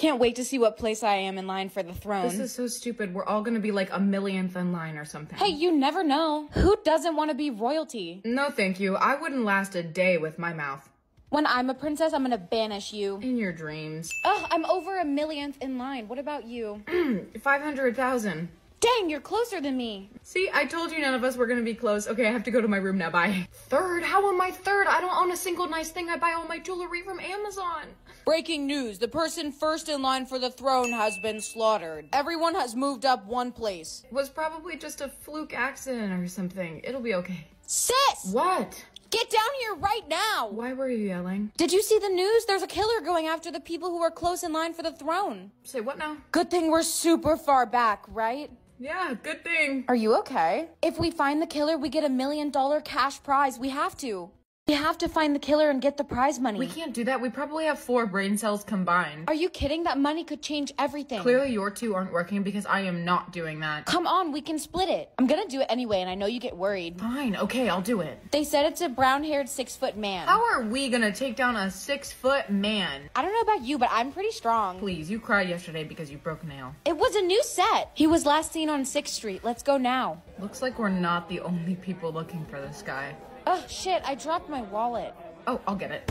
Can't wait to see what place I am in line for the throne. This is so stupid. We're all gonna be like a millionth in line or something. hey, you never know. Who doesn't want to be royalty? No, thank you. I wouldn't last a day with my mouth. When I'm a princess, I'm gonna banish you. In your dreams. Ugh, I'm over a millionth in line. What about you? 500,000. Dang, you're closer than me. See, I told you none of us were gonna be close. Okay, I have to go to my room now. Bye. Third? How am I third? I don't own a single nice thing. I buy all my jewelry from Amazon. Breaking news. The person first in line for the throne has been slaughtered. Everyone has moved up one place. It was probably just a fluke accident or something. It'll be okay. Sis! What? Get down here right now! Why were you yelling? Did you see the news? There's a killer going after the people who are close in line for the throne. Say what now? Good thing we're super far back, right? Yeah, good thing. Are you okay? If we find the killer, we get a million dollar cash prize. We have to. We have to find the killer and get the prize money. We can't do that. We probably have four brain cells combined. Are you kidding? That money could change everything. Clearly, your two aren't working because I am not doing that. Come on, we can split it. I'm gonna do it anyway, and I know you get worried. Fine, okay, I'll do it. They said it's a brown haired six foot man. How are we gonna take down a six foot man? I don't know about you, but I'm pretty strong. Please, you cried yesterday because you broke a nail. It was a new set. He was last seen on 6th Street. Let's go now. Looks like we're not the only people looking for this guy. Oh, shit, I dropped my wallet. Oh, I'll get it.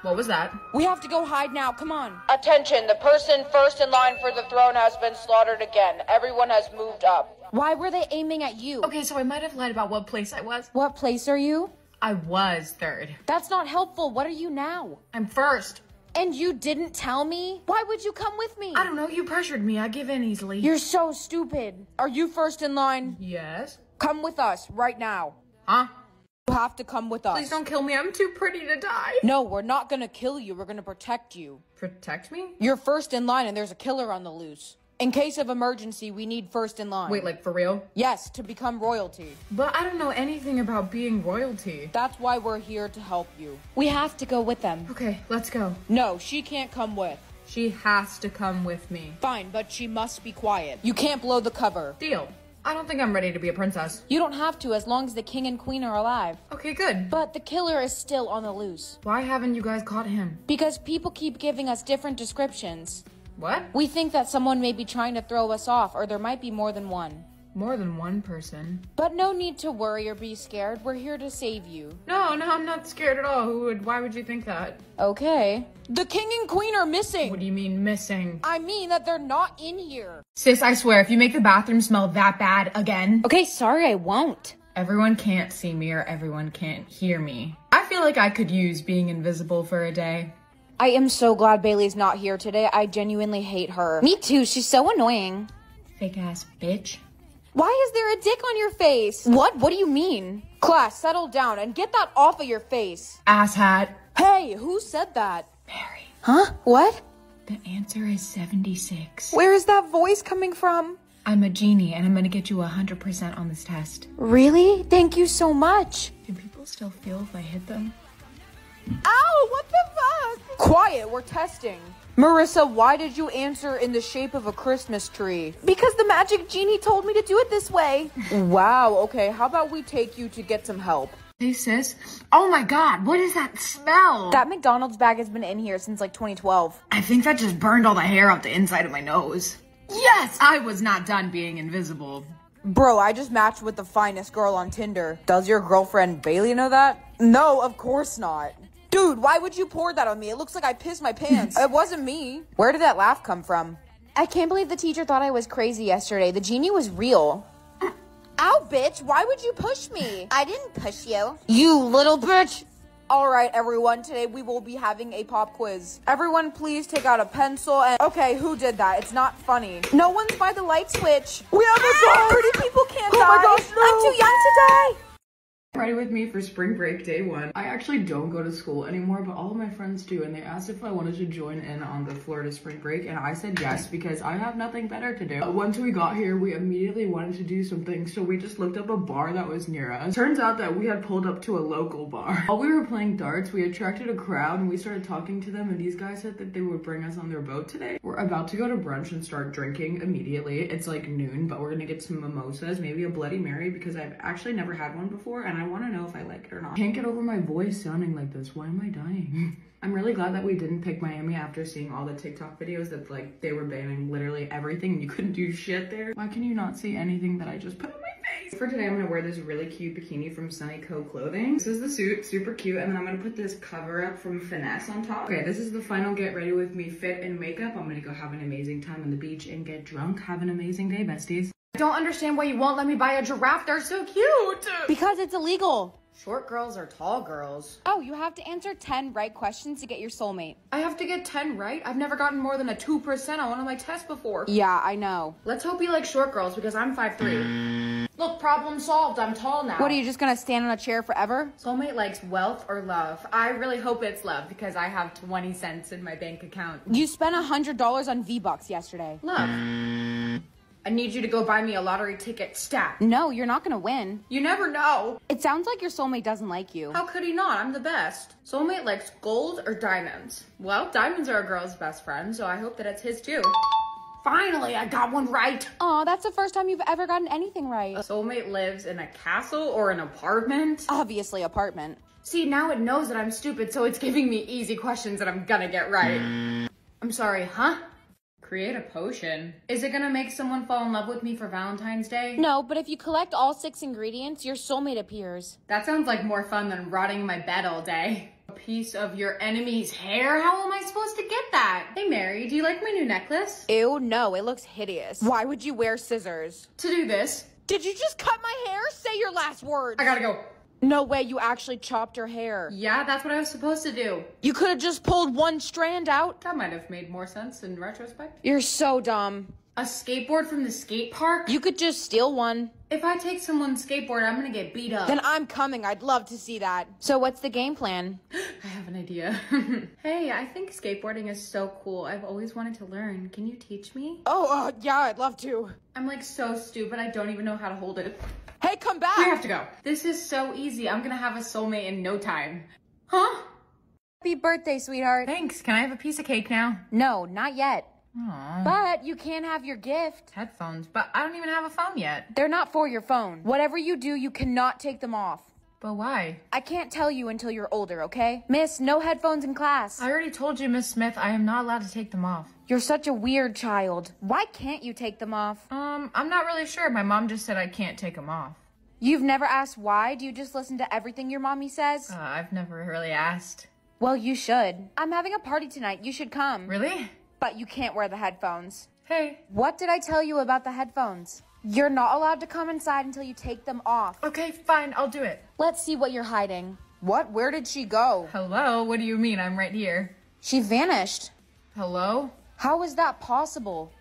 What was that? We have to go hide now. Come on. Attention, the person first in line for the throne has been slaughtered again. Everyone has moved up. Why were they aiming at you? Okay, so I might have lied about what place I was. What place are you? I was third. That's not helpful. What are you now? I'm first. And you didn't tell me? Why would you come with me? I don't know, you pressured me. I give in easily. You're so stupid. Are you first in line? Yes? Come with us right now. Huh? You have to come with us. Please don't kill me. I'm too pretty to die. No, we're not gonna kill you. We're gonna protect you. Protect me? You're first in line and there's a killer on the loose. In case of emergency, we need first in line. Wait, like for real? Yes, to become royalty. But I don't know anything about being royalty. That's why we're here to help you. We have to go with them. Okay, let's go. No, she can't come with. She has to come with me. Fine, but she must be quiet. You can't blow the cover. Deal. I don't think I'm ready to be a princess. You don't have to as long as the king and queen are alive. Okay, good. But the killer is still on the loose. Why haven't you guys caught him? Because people keep giving us different descriptions. What? We think that someone may be trying to throw us off, or there might be more than one. More than one person. But no need to worry or be scared. We're here to save you. No, no, I'm not scared at all. Who would? Why would you think that? Okay. The king and queen are missing. What do you mean missing? I mean that they're not in here. Sis, I swear, if you make the bathroom smell that bad again, Okay, sorry, I won't. everyone can't see me or everyone can't hear me. I feel like I could use being invisible for a day. I am so glad Bailey's not here today. I genuinely hate her. Me too. She's so annoying. Fake ass bitch. Why is there a dick on your face? What? What do you mean? Class, settle down and get that off of your face. Ass hat. Hey, who said that? Mary. Huh? What? The answer is 76. Where is that voice coming from? I'm a genie and I'm gonna get you 100% on this test. Really? Thank you so much. Do people still feel if I hit them? Ow, what the fuck? Quiet, we're testing. Marissa, why did you answer in the shape of a Christmas tree? Because the magic genie told me to do it this way. wow, okay, how about we take you to get some help? Hey sis. Oh my god, what is that smell? That McDonald's bag has been in here since like 2012. I think that just burned all the hair off the inside of my nose. Yes, I was not done being invisible. Bro, I just matched with the finest girl on Tinder. Does your girlfriend Bailey know that? No, of course not. Dude, why would you pour that on me? It looks like I pissed my pants. it wasn't me. Where did that laugh come from? I can't believe the teacher thought I was crazy yesterday. The genie was real. Ow, bitch, why would you push me? I didn't push you. You little bitch! All right, everyone, today we will be having a pop quiz. Everyone, please take out a pencil and. Okay, who did that? It's not funny. No one's by the light switch. We have a! Pretty people can't Oh die. my gosh, no. I'm too young to die! Ready with me for spring break day one. I actually don't go to school anymore, but all of my friends do, and they asked if I wanted to join in on the Florida spring break, and I said yes because I have nothing better to do. Once we got here, we immediately wanted to do something, so we just looked up a bar that was near us. Turns out that we had pulled up to a local bar. While we were playing darts, we attracted a crowd, and we started talking to them, and these guys said that they would bring us on their boat today. We're about to go to brunch and start drinking immediately. It's like noon, but we're gonna get some mimosas, maybe a Bloody Mary, because I've actually never had one before, and I want to know if I like it or not. Can't get over my voice sounding like this. Why am I dying? I'm really glad that we didn't pick Miami after seeing all the TikTok videos that like they were banning literally everything and you couldn't do shit there. Why can you not see anything that I just put on my face? For today, I'm gonna wear this really cute bikini from Sunny Co Clothing. This is the suit, super cute. And then I'm gonna put this cover up from Finesse on top. Okay, this is the final get ready with me fit and makeup. I'm gonna go have an amazing time on the beach and get drunk. Have an amazing day, besties. I don't understand why you won't let me buy a giraffe. They're so cute. Because it's illegal. Short girls are tall girls. Oh, you have to answer 10 right questions to get your soulmate. I have to get 10 right? I've never gotten more than a 2% on one of my tests before. Yeah, I know. Let's hope you like short girls because I'm 5'3". Look, problem solved. I'm tall now. What are you just gonna stand on a chair forever? Soulmate likes wealth or love. I really hope it's love because I have 20 cents in my bank account. You spent a $100 on V-Bucks yesterday. Love. I need you to go buy me a lottery ticket stat. No, you're not gonna win. You never know. It sounds like your soulmate doesn't like you. How could he not? I'm the best. Soulmate likes gold or diamonds. Well, diamonds are a girl's best friend, so I hope that it's his too. Finally, I got one right. Aw, that's the first time you've ever gotten anything right. A soulmate lives in a castle or an apartment. Obviously, apartment. See, now it knows that I'm stupid, so it's giving me easy questions that I'm gonna get right. Mm. I'm sorry, huh? Create a potion. Is it gonna make someone fall in love with me for Valentine's Day? No, but if you collect all six ingredients, your soulmate appears. That sounds like more fun than rotting in my bed all day. A piece of your enemy's hair? How am I supposed to get that? Hey Mary, do you like my new necklace? Ew, no, it looks hideous. Why would you wear scissors? To do this, Did you just cut my hair? Say your last words. I gotta go. No way you actually chopped her hair. Yeah, that's what I was supposed to do. You could have just pulled one strand out. That might have made more sense in retrospect. You're so dumb. A skateboard from the skate park? You could just steal one. If I take someone's skateboard, I'm gonna get beat up. Then I'm coming. I'd love to see that. So what's the game plan? I have an idea. hey, I think skateboarding is so cool. I've always wanted to learn. Can you teach me? Oh, uh, yeah, I'd love to. I'm like so stupid. I don't even know how to hold it. Hey, come back. We have to go. This is so easy. I'm gonna have a soulmate in no time. Huh? Happy birthday, sweetheart. Thanks. Can I have a piece of cake now? No, not yet. Aww. But you can have your gift. Headphones, but I don't even have a phone yet. They're not for your phone. Whatever you do, you cannot take them off. But why? I can't tell you until you're older, okay? Miss, no headphones in class. I already told you, Miss Smith, I am not allowed to take them off. You're such a weird child. Why can't you take them off? Um, I'm not really sure. My mom just said I can't take them off. You've never asked why? Do you just listen to everything your mommy says? Uh, I've never really asked. Well, you should. I'm having a party tonight. You should come. Really? But you can't wear the headphones. Hey. What did I tell you about the headphones? You're not allowed to come inside until you take them off. Okay, fine, I'll do it. Let's see what you're hiding. What? Where did she go? Hello? What do you mean? I'm right here. She vanished. Hello? How is that possible?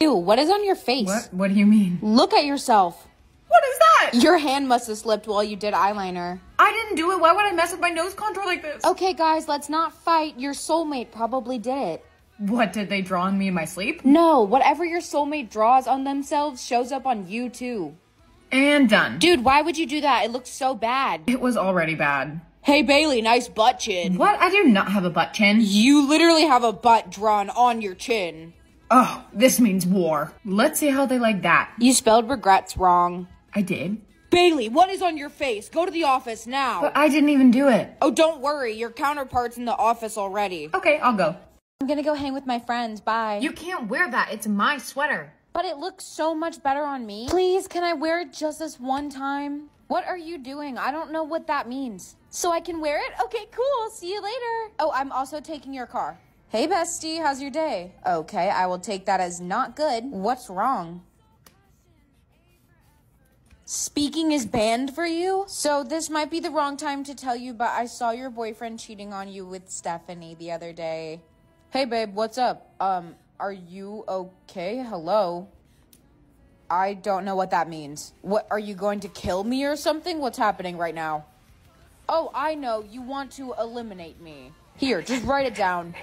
Ew, what is on your face? What? What do you mean? Look at yourself. What is that? Your hand must have slipped while you did eyeliner. I didn't do it. Why would I mess with my nose contour like this? Okay, guys, let's not fight. Your soulmate probably did it. What, did they draw on me in my sleep? No, whatever your soulmate draws on themselves shows up on you too. And done. Dude, why would you do that? It looks so bad. It was already bad. Hey, Bailey, nice butt chin. What? I do not have a butt chin. You literally have a butt drawn on your chin. Oh, this means war. Let's see how they like that. You spelled regrets wrong. I did. Bailey, what is on your face? Go to the office now. But I didn't even do it. oh, don't worry. Your counterpart's in the office already. Okay, I'll go. I'm gonna go hang with my friends. Bye. You can't wear that. It's my sweater. But it looks so much better on me. Please, can I wear it just this one time? What are you doing? I don't know what that means. So I can wear it? Okay, cool. See you later. Oh, I'm also taking your car. Hey, bestie, how's your day? Okay, I will take that as not good. What's wrong? Speaking is banned for you? So this might be the wrong time to tell you, but I saw your boyfriend cheating on you with Stephanie the other day. Hey, babe, what's up? Um, are you okay? Hello? I don't know what that means. What, are you going to kill me or something? What's happening right now? Oh, I know. You want to eliminate me. Here, just write it down.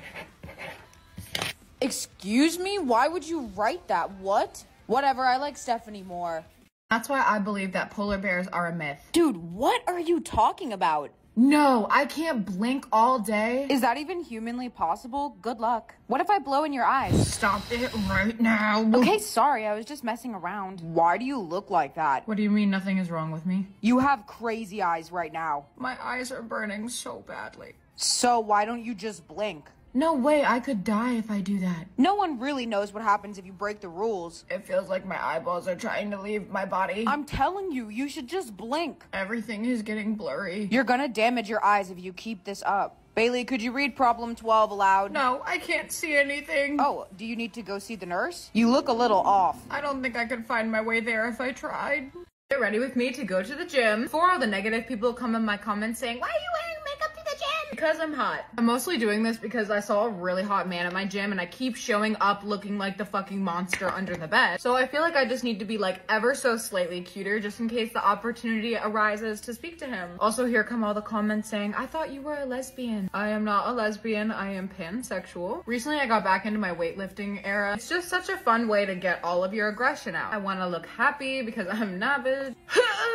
Excuse me? Why would you write that? What? Whatever, I like Stephanie more. That's why I believe that polar bears are a myth. Dude, what are you talking about? No, I can't blink all day. Is that even humanly possible? Good luck. What if I blow in your eyes? Stop it right now. Okay, sorry, I was just messing around. Why do you look like that? What do you mean nothing is wrong with me? You have crazy eyes right now. My eyes are burning so badly. So why don't you just blink? No way, I could die if I do that. No one really knows what happens if you break the rules. It feels like my eyeballs are trying to leave my body. I'm telling you, you should just blink. Everything is getting blurry. You're gonna damage your eyes if you keep this up. Bailey, could you read problem 12 aloud? No, I can't see anything. Oh, do you need to go see the nurse? You look a little off. I don't think I could find my way there if I tried. Get ready with me to go to the gym. For all the negative people come in my comments saying, why are you wearing makeup to the gym? Because I'm hot. I'm mostly doing this because I saw a really hot man at my gym and I keep showing up looking like the fucking monster under the bed. So I feel like I just need to be like ever so slightly cuter just in case the opportunity arises to speak to him. Also, here come all the comments saying, I thought you were a lesbian. I am not a lesbian. I am pansexual. Recently, I got back into my weightlifting era. It's just such a fun way to get all of your aggression out. I want to look happy because I'm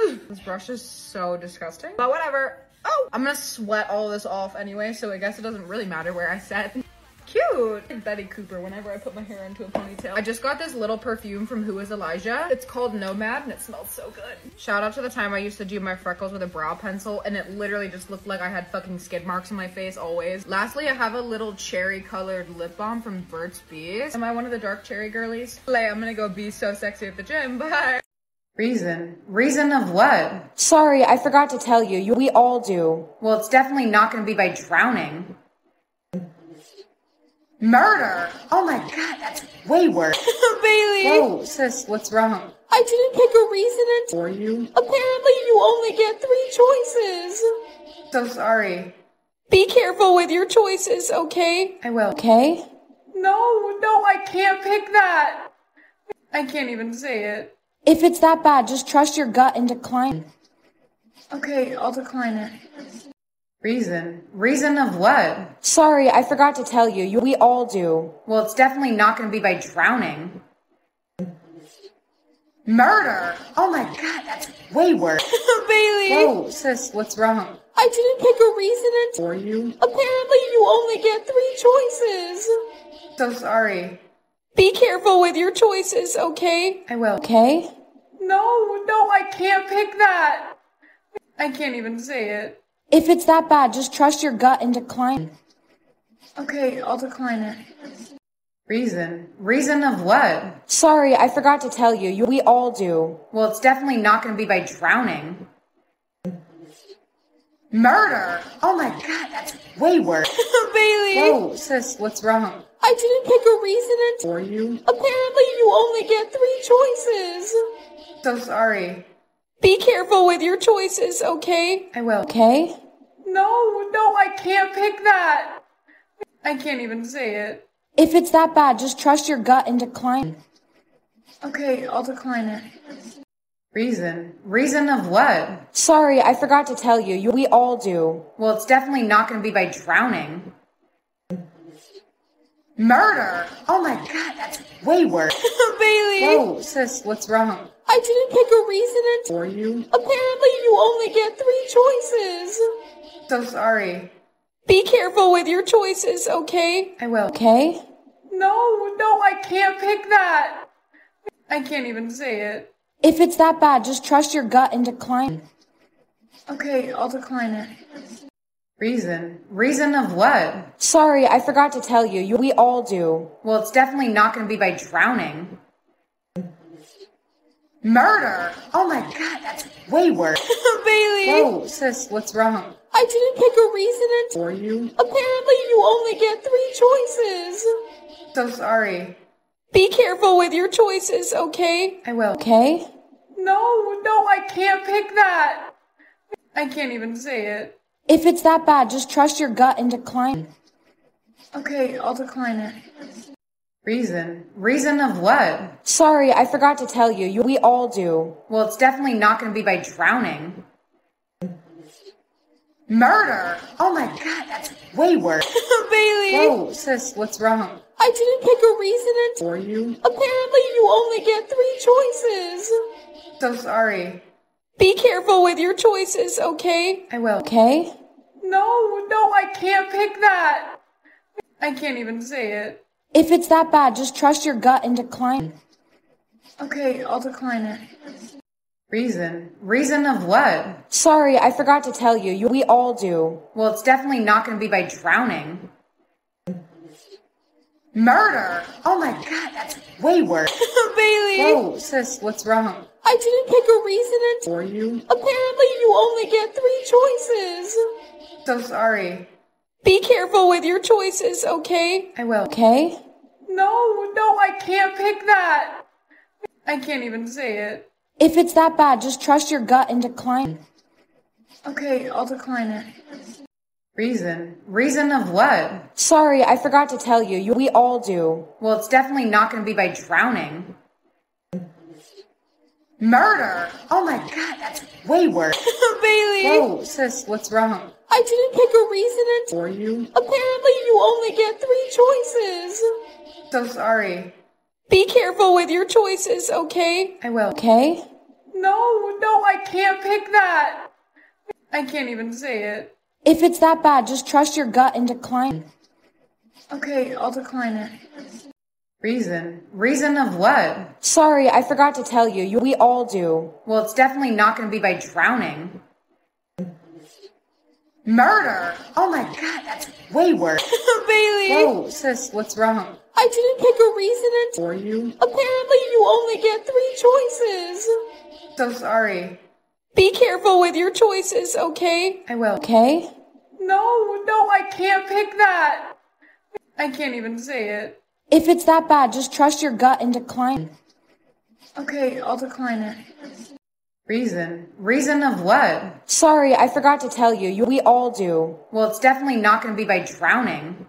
this brush is so disgusting, but whatever. Oh, I'm gonna sweat all this off anyway, so I guess it doesn't really matter where I set. Cute! Betty Cooper whenever I put my hair into a ponytail. I just got this little perfume from Who is Elijah. It's called Nomad and it smells so good. Shout out to the time I used to do my freckles with a brow pencil and it literally just looked like I had fucking skid marks on my face always. Lastly, I have a little cherry colored lip balm from Burt's Bees. Am I one of the dark cherry girlies? Lay, I'm gonna go be so sexy at the gym. Bye! Reason? Reason of what? Sorry, I forgot to tell you. you we all do. Well, it's definitely not going to be by drowning. Murder! Oh my god, that's way worse. Bailey! Whoa, sis, what's wrong? I didn't pick a reason For you? apparently you only get three choices. So sorry. Be careful with your choices, okay? I will. Okay? No, no, I can't pick that. I can't even say it. If it's that bad, just trust your gut and decline. Okay, I'll decline it. Reason? Reason of what? Sorry, I forgot to tell you. you we all do. Well, it's definitely not going to be by drowning. Murder! Oh my god, that's way worse. Bailey! Whoa, sis, what's wrong? I didn't pick a reason For you? apparently you only get three choices. So sorry. Be careful with your choices, okay? I will. Okay? No, no, I can't pick that. I can't even say it. If it's that bad, just trust your gut and decline. Okay, I'll decline it. Reason? Reason of what? Sorry, I forgot to tell you. you we all do. Well, it's definitely not going to be by drowning. Murder! Oh my god, that's way worse. Bailey! Whoa, sis, what's wrong? I didn't pick a reason For you? apparently you only get three choices. So sorry. Be careful with your choices, okay? I will. Okay? No, no, I can't pick that. I can't even say it. If it's that bad, just trust your gut and decline. Okay, I'll decline it. Reason? Reason of what? Sorry, I forgot to tell you. you we all do. Well, it's definitely not going to be by drowning. Murder! Oh my god, that's way worse. Bailey! Whoa, sis, what's wrong? I didn't pick a reason and For you? apparently you only get three choices. So sorry. Be careful with your choices, okay? I will. Okay? No, no, I can't pick that. I can't even say it. If it's that bad, just trust your gut and decline. Okay, I'll decline it. Reason? Reason of what? Sorry, I forgot to tell you. you we all do. Well, it's definitely not going to be by drowning. Murder! Oh my god, that's way worse. Bailey! Whoa, sis, what's wrong? I didn't pick a reason and For you? apparently you only get three choices. So sorry. Be careful with your choices, okay? I will. Okay? No, no, I can't pick that. I can't even say it. If it's that bad, just trust your gut and decline. Okay, I'll decline it. Reason? Reason of what? Sorry, I forgot to tell you. you we all do. Well, it's definitely not going to be by drowning. Murder! Oh my god, that's way worse. Bailey! Whoa, sis, what's wrong? I didn't pick a reason For you? apparently you only get three choices. So sorry. Be careful with your choices, okay? I will. Okay? No, no, I can't pick that. I can't even say it. If it's that bad, just trust your gut and decline. Okay, I'll decline it. Reason? Reason of what? Sorry, I forgot to tell you. you we all do. Well, it's definitely not going to be by drowning. Murder! Oh my god, that's way worse. Bailey! Whoa, sis, what's wrong? I didn't pick a reason and For you? apparently you only get three choices. So sorry. Be careful with your choices, okay? I will. Okay? No, no, I can't pick that. I can't even say it. If it's that bad, just trust your gut and decline. Okay, I'll decline it. Reason? Reason of what? Sorry, I forgot to tell you. you we all do. Well, it's definitely not going to be by drowning. Murder! Oh my god, that's way worse. Bailey! Whoa, sis, what's wrong? I didn't pick a reason and For you? apparently you only get three choices. So sorry. Be careful with your choices, okay? I will. Okay? No, no, I can't pick that. I can't even say it. If it's that bad, just trust your gut and decline. Okay, I'll decline it. Reason? Reason of what? Sorry, I forgot to tell you. you we all do. Well, it's definitely not going to be by drowning. Murder! Oh my god, that's way worse. Bailey! Whoa, sis, what's wrong? I didn't pick a reason For you? apparently you only get three choices. So sorry. Be careful with your choices, okay? I will. Okay? No, no, I can't pick that. I can't even say it. If it's that bad, just trust your gut and decline. Okay, I'll decline it. Reason? Reason of what? Sorry, I forgot to tell you. you we all do. Well, it's definitely not going to be by drowning.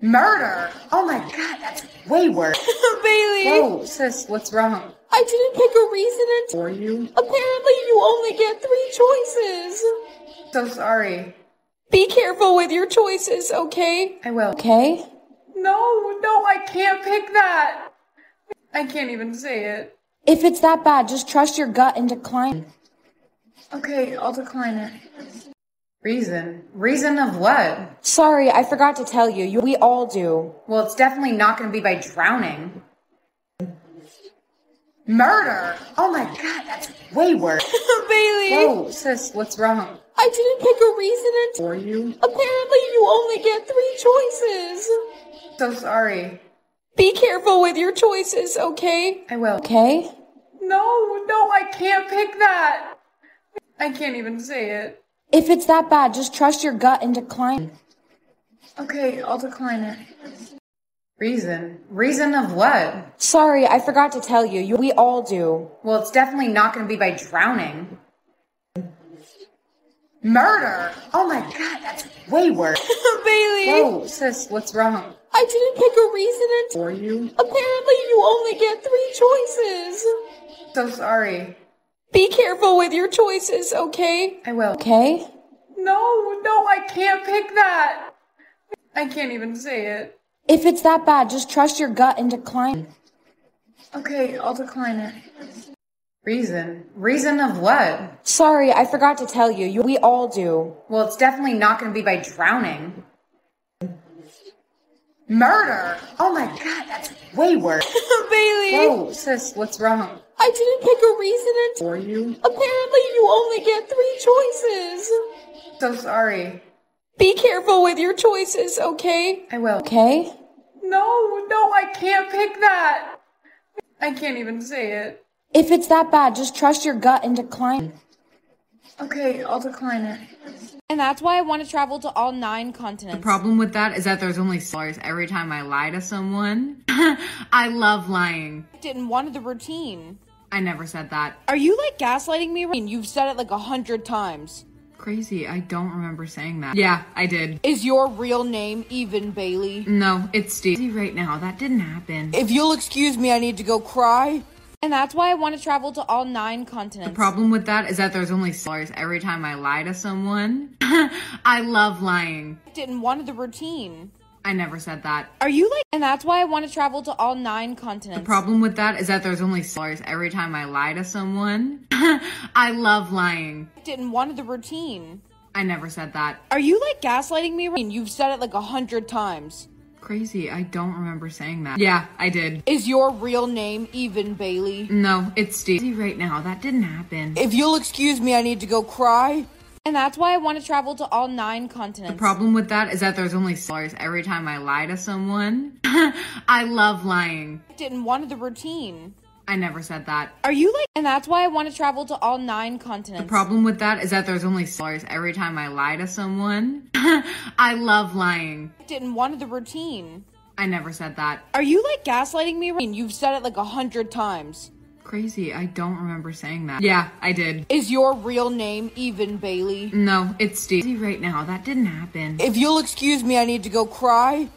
Murder! Oh my god, that's way worse. Bailey! Whoa, sis, what's wrong? I didn't pick a reason For you? apparently you only get three choices. So sorry. Be careful with your choices, okay? I will. Okay? No, no, I can't pick that. I can't even say it. If it's that bad, just trust your gut and decline. Okay, I'll decline it. Reason? Reason of what? Sorry, I forgot to tell you. you we all do. Well, it's definitely not going to be by drowning. Murder! Oh my god, that's way worse. Bailey! Whoa, sis, what's wrong? I didn't pick a reason and For you? apparently you only get three choices. So sorry. Be careful with your choices, okay? I will. Okay? No, no, I can't pick that. I can't even say it. If it's that bad, just trust your gut and decline. Okay, I'll decline it. Reason? Reason of what? Sorry, I forgot to tell you. you we all do. Well, it's definitely not going to be by drowning. Murder! Oh my god, that's way worse. Bailey! Whoa, sis, what's wrong? I didn't pick a reason For you? apparently you only get three choices. So sorry. Be careful with your choices, okay? I will. Okay? No, no, I can't pick that. I can't even say it. If it's that bad, just trust your gut and decline. Okay, I'll decline it. Reason? Reason of what? Sorry, I forgot to tell you. you we all do. Well, it's definitely not going to be by drowning. Murder! Oh my god, that's way worse. Bailey! Whoa, sis, what's wrong? I didn't pick a reason For you? apparently you only get three choices. So sorry. Be careful with your choices, okay? I will. Okay? No, no, I can't pick that. I can't even say it. If it's that bad, just trust your gut and decline. Okay, I'll decline it. And that's why I want to travel to all nine continents. The problem with that is that there's only dollars every time I lie to someone. I love lying. didn't want the routine. I never said that. Are you like gaslighting me? And you've said it like a hundred times. Crazy, I don't remember saying that. Yeah, I did. Is your real name even Bailey? No, it's Steve. See, Right now, that didn't happen. If you'll excuse me, I need to go cry. And that's why I want to travel to all nine continents. The problem with that is that there's only dollars every time I lie to someone. I love lying. I didn't want the routine. I never said that. Are you like? And that's why I want to travel to all nine continents. The problem with that is that there's only dollars every time I lie to someone. I love lying. didn't want the routine. I never said that. Are you like gaslighting me? You've said it like a hundred times. Crazy, I don't remember saying that. Yeah, I did. Is your real name Even Bailey? No, it's Steve. Right now, that didn't happen. If you'll excuse me, I need to go cry. And that's why I want to travel to all nine continents. The problem with that is that there's only stars every time I lie to someone. I love lying. Didn't want the routine. I never said that. Are you like, and that's why I want to travel to all nine continents. The problem with that is that there's only stars every time I lie to someone. I love lying. Didn't want the routine. I never said that. Are you like gaslighting me? And you've said it like a hundred times. Crazy, I don't remember saying that. Yeah, I did. Is your real name Even Bailey? No, it's Steve. Right now, that didn't happen. If you'll excuse me, I need to go cry.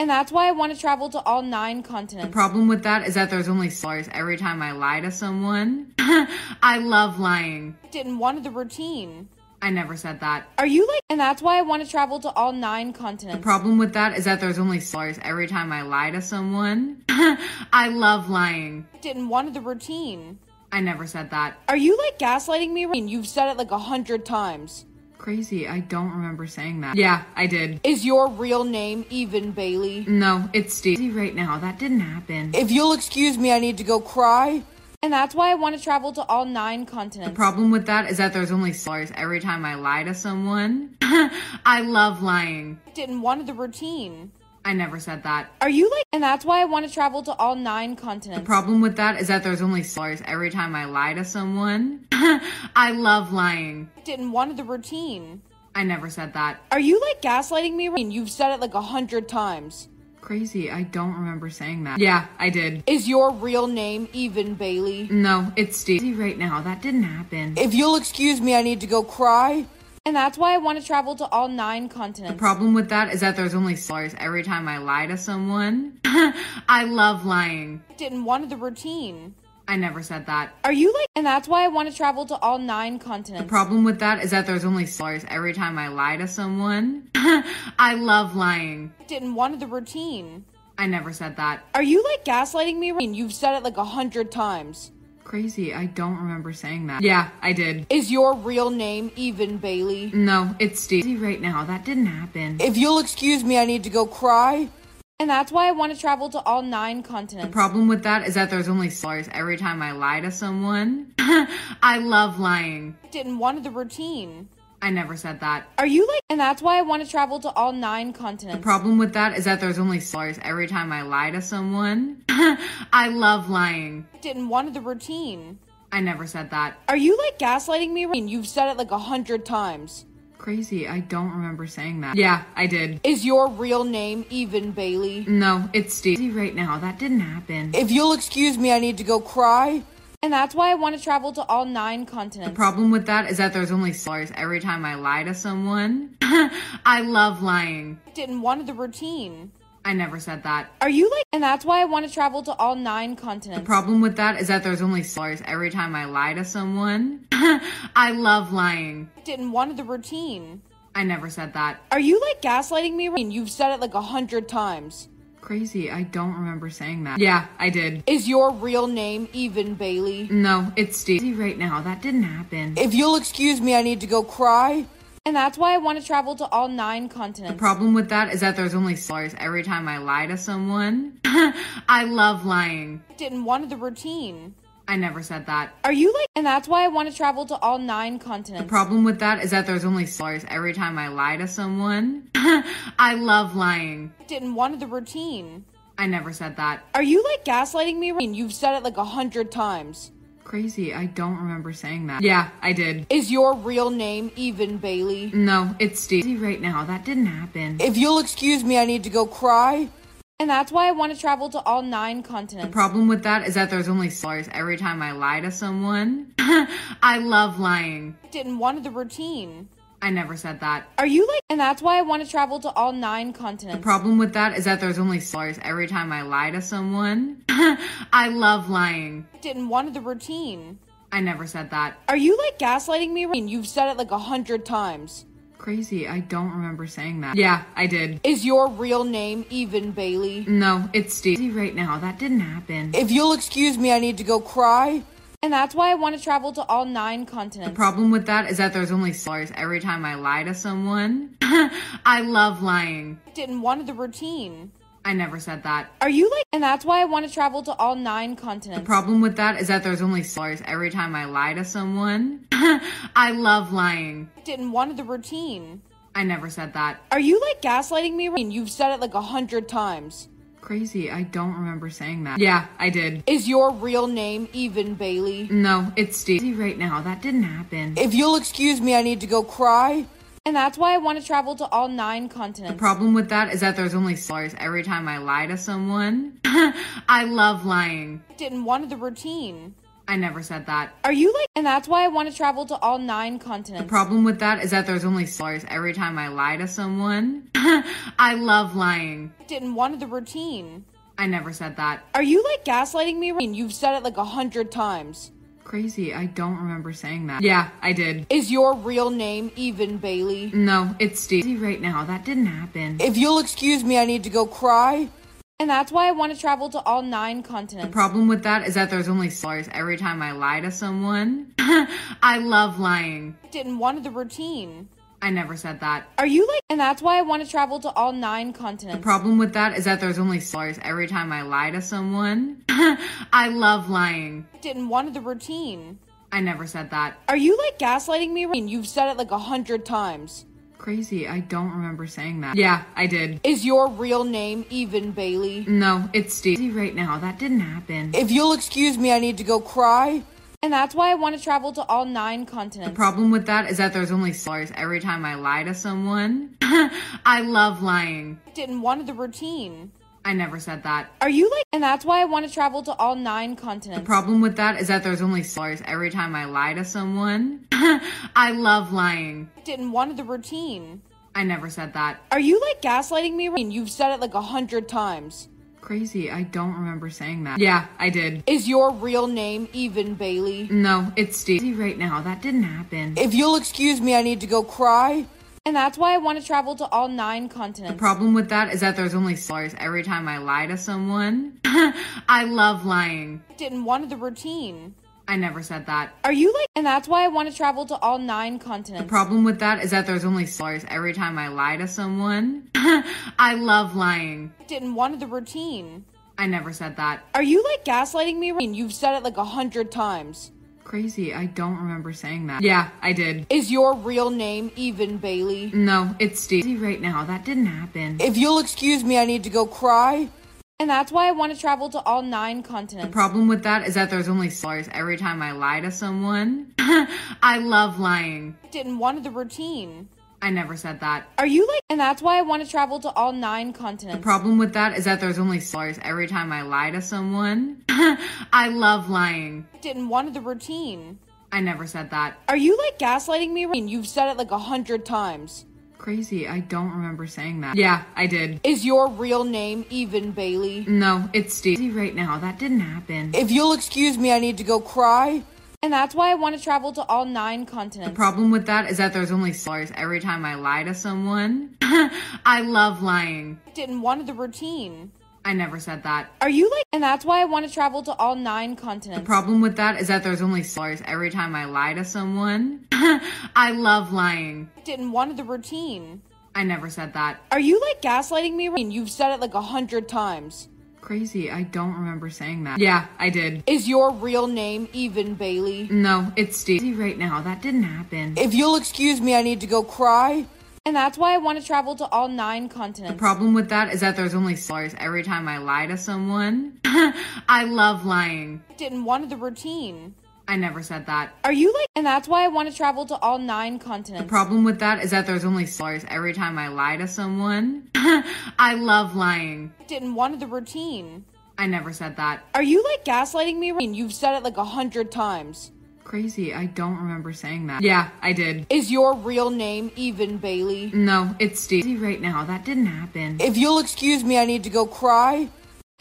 And that's why I want to travel to all nine continents. The problem with that is that there's only stars every time I lie to someone. I love lying. Didn't want the routine. I never said that. Are you like, and that's why I want to travel to all nine continents. The problem with that is that there's only stars every time I lie to someone. I love lying. Didn't want the routine. I never said that. Are you like gaslighting me? And you've said it like a hundred times. Crazy, I don't remember saying that. Yeah, I did. Is your real name Even Bailey? No, it's Steve. Right now, that didn't happen. If you'll excuse me, I need to go cry. And that's why I want to travel to all nine continents. The problem with that is that there's only stars every time I lie to someone. I love lying. Didn't want the routine. I never said that. Are you like, and that's why I want to travel to all nine continents. The problem with that is that there's only stars every time I lie to someone. I love lying. Didn't want the routine. I never said that. Are you like gaslighting me? And you've said it like a hundred times. Crazy, I don't remember saying that. Yeah, I did. Is your real name Even Bailey? No, it's Steve. Right now, that didn't happen. If you'll excuse me, I need to go cry. And that's why I want to travel to all nine continents. The problem with that is that there's only stars every time I lie to someone. I love lying. I Didn't want the routine. I never said that. Are you like, and that's why I want to travel to all nine continents. The problem with that is that there's only stars every time I lie to someone. I love lying. Didn't want the routine. I never said that. Are you like gaslighting me? You've said it like a hundred times. Crazy, I don't remember saying that. Yeah, I did. Is your real name Even Bailey? No, it's Steve. Right now, that didn't happen. If you'll excuse me, I need to go cry. And that's why I want to travel to all nine continents. The problem with that is that there's only stars every time I lie to someone. I love lying. Didn't want the routine. I never said that. Are you like, and that's why I want to travel to all nine continents. The problem with that is that there's only stars every time I lie to someone. I love lying. Didn't want the routine. I never said that. Are you like gaslighting me? You've said it like a hundred times. Crazy, I don't remember saying that. Yeah, I did. Is your real name Even Bailey? No, it's Steve. Right now, that didn't happen. If you'll excuse me, I need to go cry. And that's why I want to travel to all nine continents. The problem with that is that there's only stars every time I lie to someone. I love lying. Didn't want the routine. I never said that. Are you like, and that's why I want to travel to all nine continents. The problem with that is that there's only stars every time I lie to someone. I love lying. Didn't want the routine. I never said that. Are you like gaslighting me? And you've said it like a hundred times. Crazy, I don't remember saying that. Yeah, I did. Is your real name Even Bailey? No, it's Steve. Right now, that didn't happen. If you'll excuse me, I need to go cry. And that's why I want to travel to all nine continents. The problem with that is that there's only stars every time I lie to someone. I love lying. Didn't want the routine. I never said that. Are you like, and that's why I want to travel to all nine continents. The problem with that is that there's only stars every time I lie to someone. I love lying. Didn't want the routine. I never said that. Are you like gaslighting me? You've said it like a hundred times. Crazy, I don't remember saying that. Yeah, I did. Is your real name Even Bailey? No, it's Steve. Right now, that didn't happen. If you'll excuse me, I need to go cry. And that's why I want to travel to all nine continents. The problem with that is that there's only stars every time I lie to someone. I love lying. Didn't want the routine. I never said that. Are you like, and that's why I want to travel to all nine continents. The problem with that is that there's only stars every time I lie to someone. I love lying. Didn't want the routine. I never said that. Are you like gaslighting me? And you've said it like a hundred times. Crazy, I don't remember saying that. Yeah, I did. Is your real name Even Bailey? No, it's Steve. Right now, that didn't happen. If you'll excuse me, I need to go cry. And that's why I want to travel to all nine continents. The problem with that is that there's only stars every time I lie to someone. I love lying. Didn't want the routine. I never said that. Are you like, and that's why I want to travel to all nine continents. The problem with that is that there's only dollars every time I lie to someone. I love lying. Didn't want the routine. I never said that. Are you like gaslighting me? And you've said it like a hundred times. Crazy, I don't remember saying that. Yeah, I did. Is your real name even Bailey? No, it's Steve. Right now, that didn't happen. If you'll excuse me, I need to go cry. And that's why I want to travel to all nine continents. The problem with that is that there's only dollars every time I lie to someone. I love lying. Didn't want the routine. I never said that. Are you like, and that's why I want to travel to all nine continents. The problem with that is that there's only dollars every time I lie to someone. I love lying. I Didn't want the routine. I never said that. Are you like gaslighting me? You've said it like a hundred times. Crazy, I don't remember saying that. Yeah, I did. Is your real name even Bailey? No, it's Steve. Right now, that didn't happen. If you'll excuse me, I need to go cry. And that's why I want to travel to all nine continents. The problem with that is that there's only dollars every time I lie to someone. I love lying. Didn't want the routine. I never said that. Are you like, and that's why I want to travel to all nine continents. The problem with that is that there's only dollars every time I lie to someone. I love lying. Didn't want the routine. I never said that. Are you like gaslighting me? And you've said it like a hundred times. Crazy, I don't remember saying that. Yeah, I did. Is your real name even Bailey? No, it's Steve. Right now, that didn't happen. If you'll excuse me, I need to go cry. And that's why I want to travel to all nine continents. The problem with that is that there's only dollars every time I lie to someone. I love lying. Didn't want the routine. I never said that. Are you like, and that's why I want to travel to all nine continents. The problem with that is that there's only dollars every time I lie to someone. I love lying. Didn't want the routine. I never said that. Are you like gaslighting me? And you've said it like a hundred times. Crazy, I don't remember saying that. Yeah, I did. Is your real name even Bailey? No, it's Steve. Right now, that didn't happen. If you'll excuse me, I need to go cry. And that's why I want to travel to all nine continents. The problem with that is that there's only dollars every time I lie to someone. I love lying. Didn't want the routine. I never said that. Are you like, and that's why I want to travel to all nine continents. The problem with that is that there's only dollars every time I lie to someone. I love lying. Didn't want the routine. I never said that. Are you like gaslighting me? You've said it like a hundred times. Crazy, I don't remember saying that. Yeah, I did. Is your real name even Bailey? No, it's Steve. Right now, that didn't happen. If you'll excuse me, I need to go cry. And that's why I want to travel to all nine continents. The problem with that is that there's only dollars every time I lie to someone. I love lying. Didn't want the routine. I never said that. Are you like, and that's why I want to travel to all nine continents. The problem with that is that there's only dollars every time I lie to someone. I love lying. Didn't want the routine. I never said that. Are you like gaslighting me? And you've said it like a hundred times. Crazy, I don't remember saying that. Yeah, I did. Is your real name even Bailey? No, it's Steve. Right now, that didn't happen. If you'll excuse me, I need to go cry. And that's why I want to travel to all nine continents. The problem with that is that there's only dollars every time I lie to someone. I love lying. Didn't want the routine. I never said that. Are you like, and that's why I want to travel to all nine continents. The problem with that is that there's only dollars every time I lie to someone. I love lying. Didn't want the routine. I never said that. Are you like gaslighting me? And you've said it like a hundred times. Crazy, I don't remember saying that. Yeah, I did. Is your real name even Bailey? No, it's Steve. Right now, that didn't happen. If you'll excuse me, I need to go cry. And that's why I want to travel to all nine continents. The problem with that is that there's only dollars every time I lie to someone. I love lying. I Didn't want the routine. I never said that. Are you like, and that's why I want to travel to all nine continents. The problem with that is that there's only dollars every time I lie to someone. I love lying. I Didn't want the routine. I never said that. Are you like gaslighting me? You've said it like a hundred times. Crazy, I don't remember saying that. Yeah, I did. Is your real name even Bailey? No, it's Steve. Right now, that didn't happen. If you'll excuse me, I need to go cry.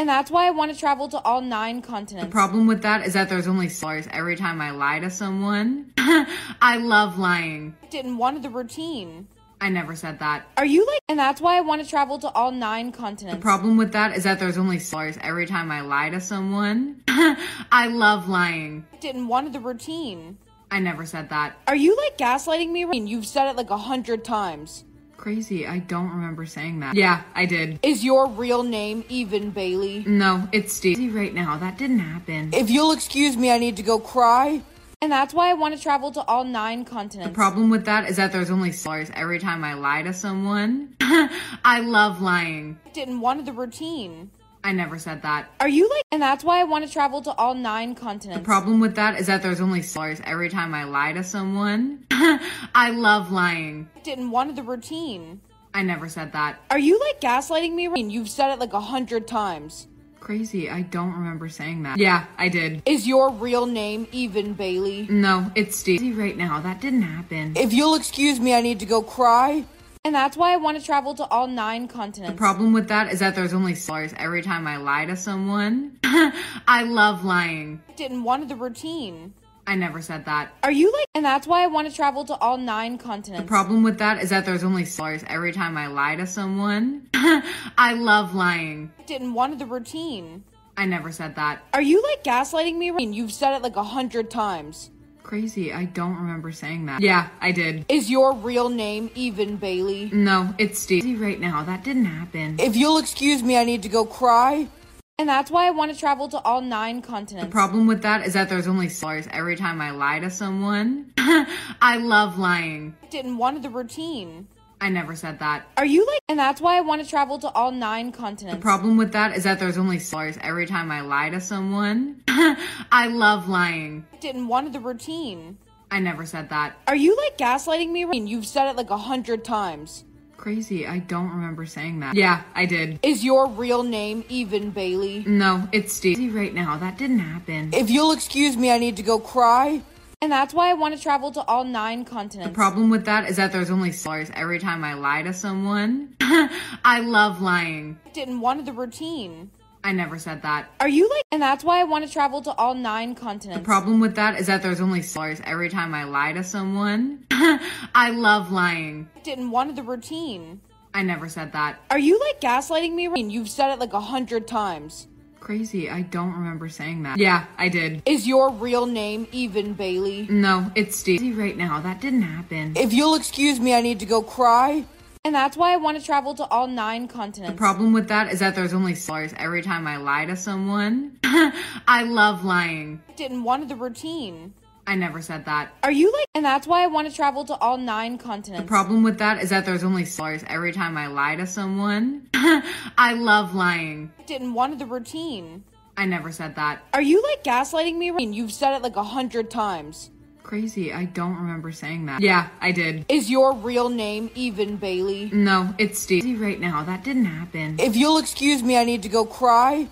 And that's why I want to travel to all nine continents. The problem with that is that there's only dollars every time I lie to someone. I love lying. Didn't want the routine. I never said that. Are you like, and that's why I want to travel to all nine continents. The problem with that is that there's only dollars every time I lie to someone. I love lying. Didn't want the routine. I never said that. Are you like gaslighting me? You've said it like a hundred times. Crazy, I don't remember saying that. Yeah, I did. Is your real name even Bailey? No, it's Steve. Right now, that didn't happen. If you'll excuse me, I need to go cry. And that's why I want to travel to all nine continents. The problem with that is that there's only dollars every time I lie to someone. I love lying. Didn't want the routine. I never said that. Are you like, and that's why I want to travel to all nine continents. The problem with that is that there's only dollars every time I lie to someone. I love lying. Didn't want the routine. I never said that. Are you like gaslighting me? You've said it like a hundred times. Crazy, I don't remember saying that. Yeah, I did. Is your real name even Bailey? No, it's Steve. Right now, that didn't happen. If you'll excuse me, I need to go cry. And that's why I want to travel to all nine continents. The problem with that is that there's only dollars every time I lie to someone. I love lying. Didn't want the routine. I never said that. Are you like, and that's why I want to travel to all nine continents. The problem with that is that there's only dollars every time I lie to someone. I love lying. Didn't want the routine. I never said that. Are you like gaslighting me? You've said it like a hundred times. Crazy, I don't remember saying that. Yeah, I did. Is your real name even Bailey? No, it's Steve. Right now, that didn't happen. If you'll excuse me, I need to go cry. And that's why I want to travel to all nine continents. The problem with that is that there's only dollars every time I lie to someone. I love lying. Didn't want the routine. I never said that. Are you like, and that's why I want to travel to all nine continents. The problem with that is that there's only dollars every time I lie to someone. I love lying. Didn't want the routine. I never said that. Are you like gaslighting me? Right? You've said it like a hundred times. Crazy, I don't remember saying that. Yeah, I did. Is your real name even Bailey? No, it's Steve. Right now, that didn't happen. If you'll excuse me, I need to go cry. And that's why I want to travel to all nine continents. The problem with that is that there's only dollars every time I lie to someone. I love lying. Didn't want the routine. I never said that. Are you like, and that's why I want to travel to all nine continents. The problem with that is that there's only dollars every time I lie to someone. I love lying. Didn't want the routine. I never said that. Are you like gaslighting me? And you've said it like a hundred times. Crazy, I don't remember saying that. Yeah, I did. Is your real name even Bailey? No, it's Steve. Right now, that didn't happen. If you'll excuse me, I need to go cry. And that's why I want to travel to all nine continents. The problem with that is that there's only dollars every time I lie to someone. I love lying. I Didn't want the routine. I never said that. Are you like, and that's why I want to travel to all nine continents. The problem with that is that there's only dollars every time I lie to someone. I love lying. I Didn't want the routine. I never said that. Are you like gaslighting me? You've said it like a hundred times. Crazy, I don't remember saying that. Yeah, I did. Is your real name even Bailey? No, it's Steve. Right now, that didn't happen. If you'll excuse me, I need to go cry.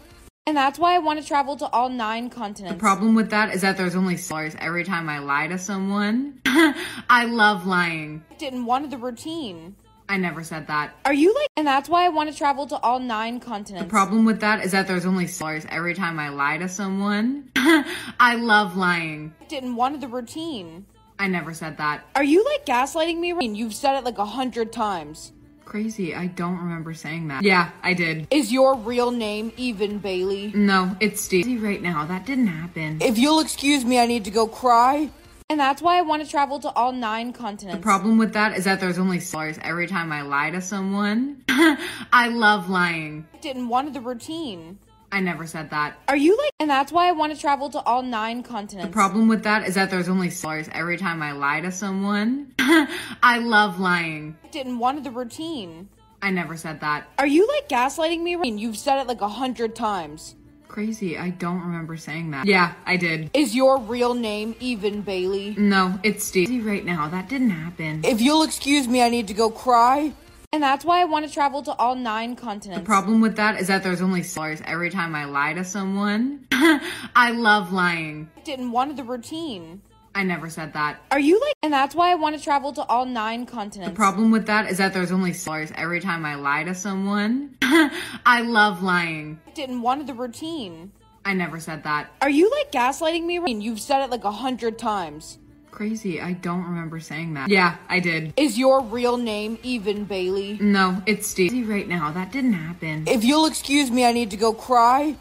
And that's why I want to travel to all nine continents. The problem with that is that there's only dollars every time I lie to someone. I love lying. Didn't want the routine. I never said that. Are you like, and that's why I want to travel to all nine continents. The problem with that is that there's only dollars every time I lie to someone. I love lying. Didn't want the routine. I never said that. Are you like gaslighting me? You've said it like a hundred times. Crazy, I don't remember saying that. Yeah, I did. Is your real name even Bailey? No, it's Steve. Right now, that didn't happen. If you'll excuse me, I need to go cry. And that's why I want to travel to all nine continents. The problem with that is that there's only dollars every time I lie to someone. I love lying. Didn't want the routine. I never said that. Are you like, and that's why I want to travel to all nine continents. The problem with that is that there's only dollars every time I lie to someone. I love lying. Didn't want the routine. I never said that. Are you like gaslighting me? You've said it like a hundred times. Crazy, I don't remember saying that. Yeah, I did. Is your real name even Bailey? No, it's Steve. Right now, that didn't happen. If you'll excuse me, I need to go cry. And that's why I want to travel to all nine continents. The problem with that is that there's only dollars every time I lie to someone. I love lying. Didn't want the routine. I never said that. Are you like, and that's why I want to travel to all nine continents. The problem with that is that there's only dollars every time I lie to someone. I love lying. Didn't want the routine. I never said that. Are you like gaslighting me? You've said it like a hundred times. Crazy, I don't remember saying that. Yeah, I did. Is your real name even Bailey? No, it's Steve. Right now, that didn't happen. If you'll excuse me, I need to go cry.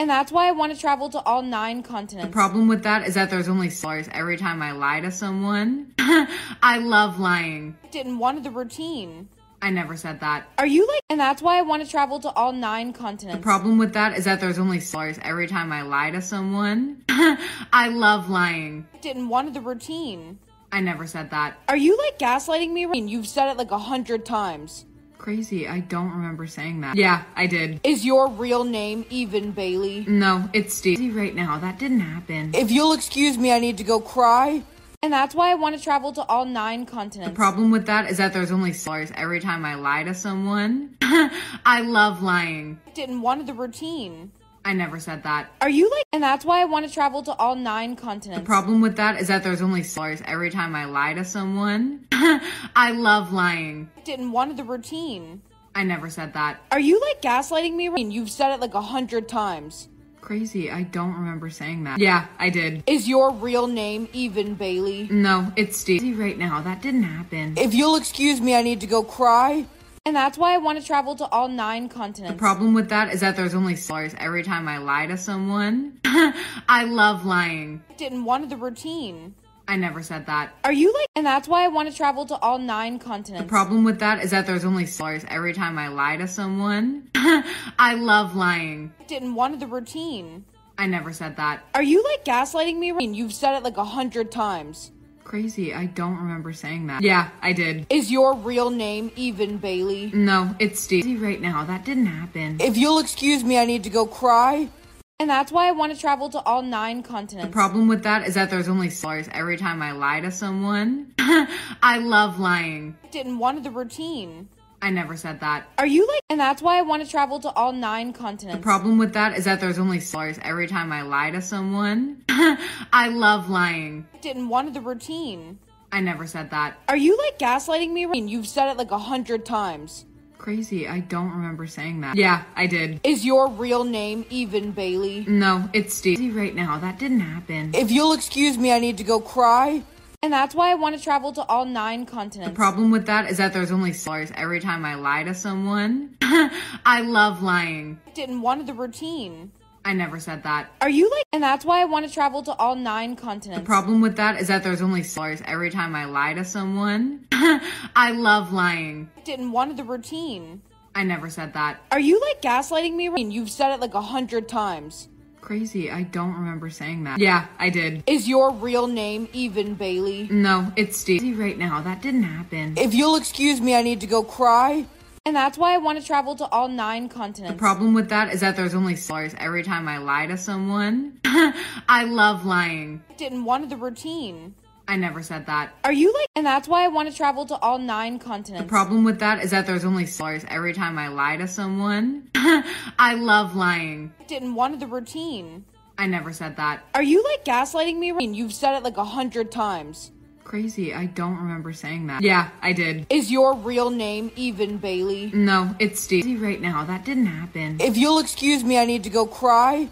And that's why I want to travel to all nine continents. The problem with that is that there's only dollars every time I lie to someone. I love lying. Didn't want the routine. I never said that. Are you like, and that's why I want to travel to all nine continents. The problem with that is that there's only dollars every time I lie to someone. I love lying. Didn't want the routine. I never said that. Are you like gaslighting me? And you've said it like a hundred times. Crazy, I don't remember saying that. Yeah, I did. Is your real name Even Bailey? No, it's Steve. See right now, that didn't happen. If you'll excuse me, I need to go cry. And that's why I want to travel to all nine continents. The problem with that is that there's only dollars every time I lie to someone. I love lying. Didn't want the routine. I never said that. Are you like, and that's why I want to travel to all nine continents. The problem with that is that there's only dollars every time I lie to someone. I love lying. Didn't want the routine. I never said that. Are you like gaslighting me? And you've said it like a hundred times. Crazy, I don't remember saying that. Yeah, I did. Is your real name Even Bailey? No, it's Steve. Right now, that didn't happen. If you'll excuse me, I need to go cry. And that's why I want to travel to all nine continents. The problem with that is that there's only dollars every time I lie to someone. I love lying. I Didn't want the routine. I never said that. Are you like, and that's why I want to travel to all nine continents. The problem with that is that there's only dollars every time I lie to someone. I love lying. Didn't want the routine. I never said that. Are you like gaslighting me? You've said it like a hundred times. Crazy, I don't remember saying that. Yeah, I did. Is your real name Even Bailey? No, it's Steve. Right now, that didn't happen. If you'll excuse me, I need to go cry. And that's why I want to travel to all nine continents. The problem with that is that there's only dollars every time I lie to someone. I love lying. Didn't want the routine. I never said that. Are you like, and that's why I want to travel to all nine continents. The problem with that is that there's only dollars every time I lie to someone. I love lying. Didn't want the routine. I never said that. Are you like gaslighting me? You've said it like a hundred times. Crazy, I don't remember saying that. Yeah, I did. Is your real name Even Bailey? No, it's Steve. Right now, that didn't happen. If you'll excuse me, I need to go cry. And that's why I want to travel to all nine continents. The problem with that is that there's only dollars every time I lie to someone. I love lying. Didn't want the routine. I never said that. Are you like, and that's why I want to travel to all nine continents. The problem with that is that there's only dollars every time I lie to someone. I love lying. Didn't want the routine. I never said that. Are you like gaslighting me? And you've said it like a hundred times. Crazy, I don't remember saying that. Yeah, I did. Is your real name Even Bailey? No, it's Steve. Right now, that didn't happen. If you'll excuse me, I need to go cry. And that's why I want to travel to all nine continents. The problem with that is that there's only dollars every time I lie to someone. I love lying. Didn't want the routine. I never said that. Are you like, and that's why I want to travel to all nine continents. The problem with that is that there's only dollars every time I lie to someone. I love lying. Didn't want the routine. I never said that. Are you like gaslighting me? You've said it like a hundred times. Crazy, I don't remember saying that. Yeah, I did. Is your real name Even Bailey? No, it's Steve. Right now, that didn't happen. If you'll excuse me, I need to go cry.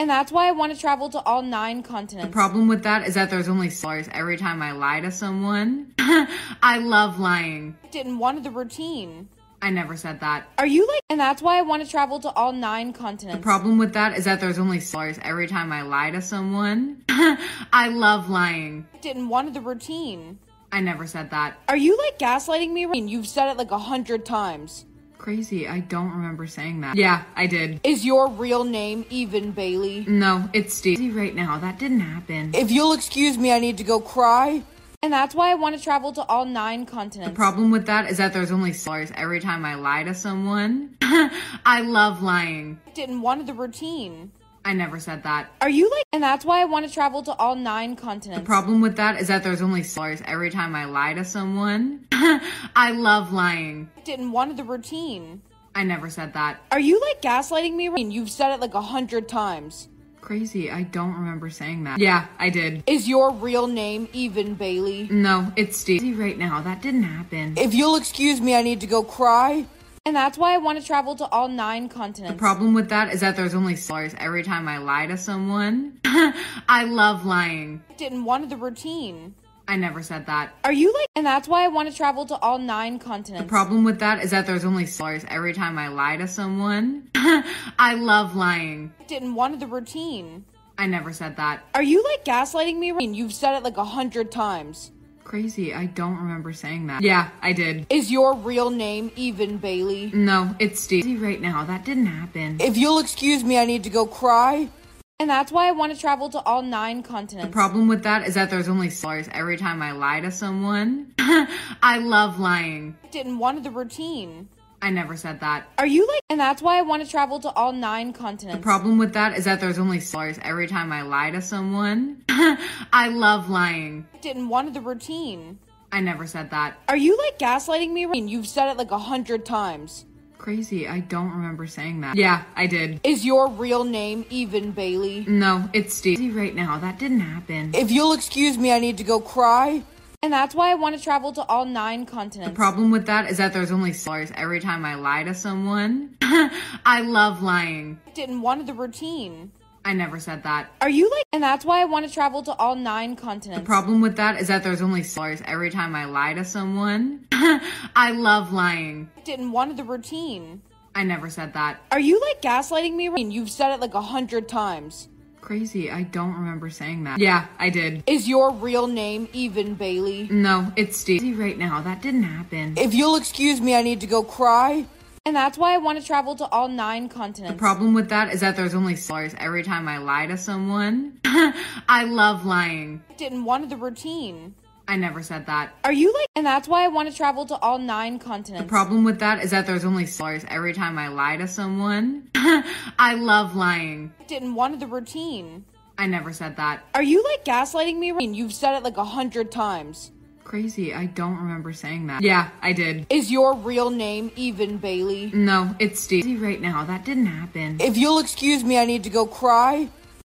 And that's why I want to travel to all nine continents. The problem with that is that there's only stars every time I lie to someone. I love lying. Didn't want the routine. I never said that. Are you like, and that's why I want to travel to all nine continents. The problem with that is that there's only dollars every time I lie to someone. I love lying. Didn't want the routine. I never said that. Are you like gaslighting me? And you've said it like a hundred times. Crazy, I don't remember saying that. Yeah, I did. Is your real name Even Bailey? No, it's Steve. Right now, that didn't happen. If you'll excuse me, I need to go cry. And that's why I want to travel to all nine continents. The problem with that is that there's only dollars every time I lie to someone. I love lying. Didn't want the routine. I never said that. Are you like, and that's why I want to travel to all nine continents. The problem with that is that there's only dollars every time I lie to someone. I love lying. Didn't want the routine. I never said that. Are you like gaslighting me? And you've said it like a hundred times. Crazy, I don't remember saying that. Yeah, I did. Is your real name Even Bailey? No, it's Steve. Right now, that didn't happen. If you'll excuse me, I need to go cry. And that's why I want to travel to all nine continents. The problem with that is that there's only dollars every time I lie to someone. I love lying. I Didn't want the routine. I never said that. Are you like, and that's why I want to travel to all nine continents. The problem with that is that there's only dollars every time I lie to someone. I love lying. Didn't want the routine. I never said that. Are you like gaslighting me? You've said it like a hundred times. Crazy, I don't remember saying that. Yeah, I did. Is your real name even Bailey? No, it's Stacy right now. That didn't happen. If you'll excuse me, I need to go cry. And that's why I want to travel to all nine continents. The problem with that is that there's only stars every time I lie to someone. I love lying. Didn't want the routine. I never said that. Are you like, and that's why I want to travel to all nine continents. The problem with that is that there's only stars every time I lie to someone. I love lying. Didn't want the routine. I never said that. Are you like gaslighting me? And you've said it like a hundred times. Crazy, I don't remember saying that. Yeah, I did. Is your real name even Bailey? No, it's Stacy right now. That didn't happen. If you'll excuse me, I need to go cry. And that's why I want to travel to all nine continents. The problem with that is that there's only stars every time I lie to someone. I love lying. Didn't want the routine. I never said that. Are you like, and that's why I want to travel to all nine continents. The problem with that is that there's only stars every time I lie to someone. I love lying. Didn't want the routine. I never said that. Are you like gaslighting me? And you've said it like a hundred times. Crazy, I don't remember saying that. Yeah, I did. Is your real name even Bailey? No, it's Stacy right now. That didn't happen. If you'll excuse me, I need to go cry. And that's why I want to travel to all nine continents. The problem with that is that there's only stars every time I lie to someone. I love lying. Didn't want the routine. I never said that. Are you like, and that's why I want to travel to all nine continents. The problem with that is that there's only stars every time I lie to someone. I love lying. Didn't want the routine. I never said that. Are you like gaslighting me? You've said it like a hundred times. Crazy, I don't remember saying that. Yeah, I did. Is your real name even Bailey? No, it's Stacy right now. That didn't happen. If you'll excuse me, I need to go cry.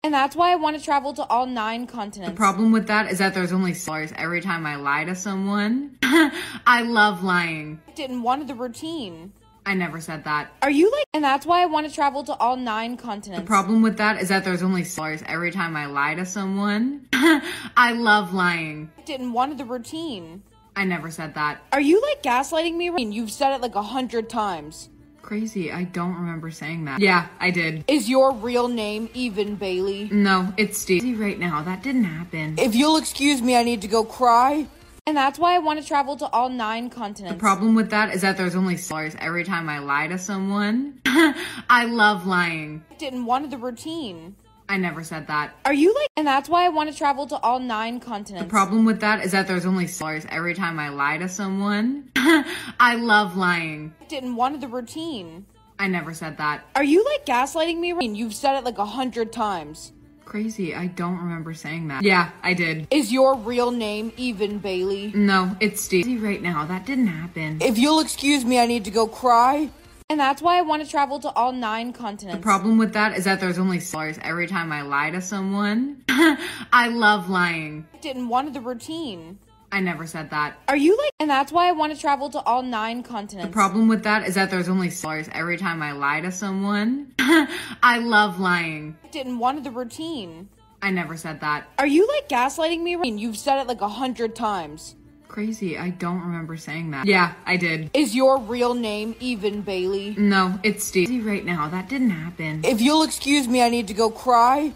And that's why I want to travel to all nine continents. The problem with that is that there's only stars every time I lie to someone. I love lying. Didn't want the routine. I never said that. Are you like, and that's why I want to travel to all nine continents. The problem with that is that there's only stars every time I lie to someone. I love lying. Didn't want the routine. I never said that. Are you like gaslighting me? You've said it like a hundred times. Crazy, I don't remember saying that. Yeah, I did. Is your real name even Bailey? No, it's Stacy right now. That didn't happen. If you'll excuse me, I need to go cry. And that's why I want to travel to all nine continents. The problem with that is that there's only stars every time I lie to someone. I love lying. Didn't want the routine. I never said that. Are you like, and that's why I want to travel to all nine continents. The problem with that is that there's only stars every time I lie to someone. I love lying. Didn't want the routine. I never said that. Are you like gaslighting me? And you've said it like a hundred times. Crazy, I don't remember saying that. Yeah, I did. Is your real name even Bailey? No, it's Stacy right now. That didn't happen. If you'll excuse me, I need to go cry. And that's why I want to travel to all nine continents. The problem with that is that there's only stars every time I lie to someone. I love lying. I Didn't want the routine. I never said that. Are you like, and that's why I want to travel to all nine continents. The problem with that is that there's only stars every time I lie to someone. I love lying. I Didn't want the routine. I never said that. Are you like gaslighting me? You've said it like a hundred times. Crazy, I don't remember saying that. Yeah, I did. Is your real name even Bailey? No, it's Stacy right now. That didn't happen. If you'll excuse me, I need to go cry.